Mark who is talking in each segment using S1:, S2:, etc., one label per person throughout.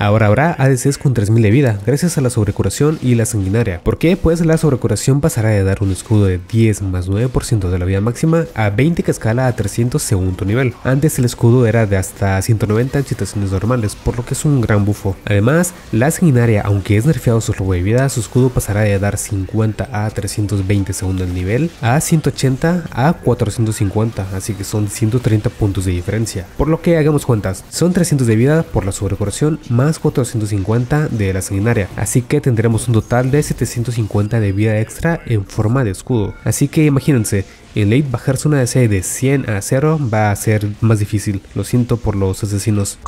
S1: Ahora habrá ADCs con 3000 de vida, gracias a la sobrecuración y la sanguinaria. ¿Por qué? Pues la sobrecuración pasará de dar un escudo de 10 más 9% de la vida máxima a 20 que escala a 300 según tu nivel. Antes el escudo era de hasta 190 en situaciones normales, por lo que es un gran bufo. Además, la sanguinaria, aunque es nerfeado su robo de vida, su escudo pasará de dar 50 a 320 según el nivel, a 180 a 450, así que son 130 puntos de diferencia. Por lo que hagamos cuentas, son 300 de vida por la sobrecuración más 450 de la sanguinaria, así que tendremos un total de 750 de vida extra en forma de escudo. Así que imagínense, en late bajarse una DC de 100 a 0 va a ser más difícil, lo siento por los asesinos.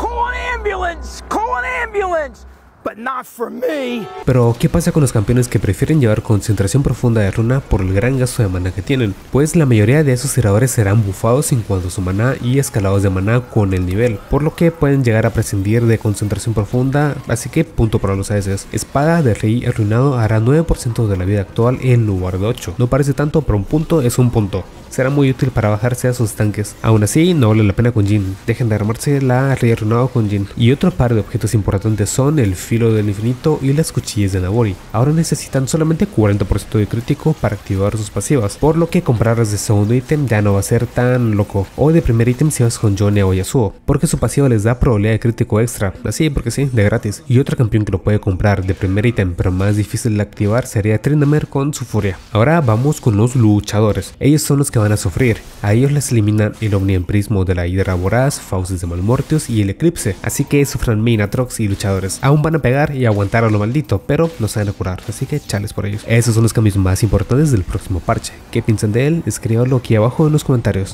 S1: Pero, ¿qué pasa con los campeones que prefieren llevar concentración profunda de runa por el gran gasto de mana que tienen? Pues la mayoría de esos tiradores serán bufados en cuanto a su maná y escalados de maná con el nivel, por lo que pueden llegar a prescindir de concentración profunda, así que punto para los AS. Espada de rey arruinado hará 9% de la vida actual en lugar de 8. No parece tanto, pero un punto es un punto será muy útil para bajarse a sus tanques. Aún así, no vale la pena con Jin, dejen de armarse la arruinado con Jin. Y otro par de objetos importantes son el filo del infinito y las cuchillas de Nabori. Ahora necesitan solamente 40% de crítico para activar sus pasivas, por lo que comprarlas de segundo ítem ya no va a ser tan loco. O de primer ítem si vas con Johnny o Yasuo, porque su pasiva les da probabilidad de crítico extra, así porque sí, de gratis. Y otro campeón que lo puede comprar de primer ítem, pero más difícil de activar sería Tryndamere con su furia. Ahora vamos con los luchadores. Ellos son los que van a sufrir. A ellos les eliminan el Omniemprismo de la Hidra Voraz, Fauces de Malmortius y el Eclipse, así que sufran Minatrox y luchadores. Aún van a pegar y aguantar a lo maldito, pero no saben a curar, así que chales por ellos. Esos son los cambios más importantes del próximo parche. ¿Qué piensan de él? Escríbanlo aquí abajo en los comentarios.